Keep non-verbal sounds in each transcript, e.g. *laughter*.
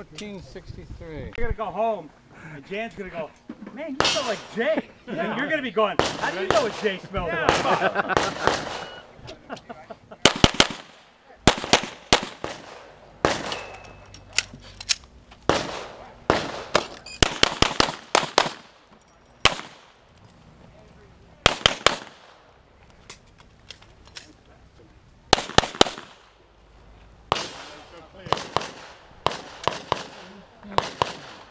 1963. You're gonna go home, and Jan's gonna go, man, you smell like Jay. And you're gonna be going, how do you know what Jay smells like? *laughs*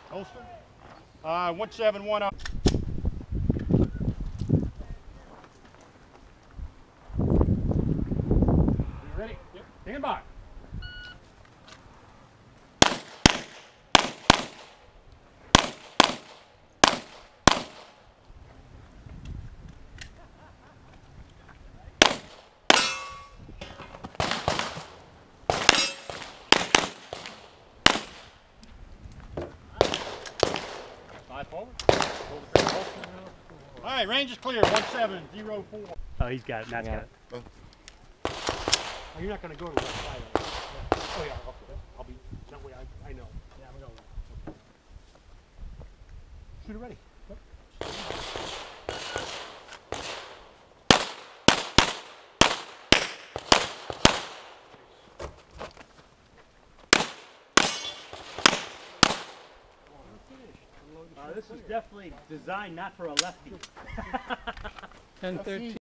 Holster. Uh, 1710. You ready? Yep. Stand by. Forward. All right, range is clear. 1704. Oh, he's got it. Matt's got it. Oh, you're not gonna go to the left side of it. Oh, yeah, okay. I'll be, that way I, I know. Yeah, I'm going. Shoot it ready. Yep. Uh, this is definitely designed not for a lefty. 1013.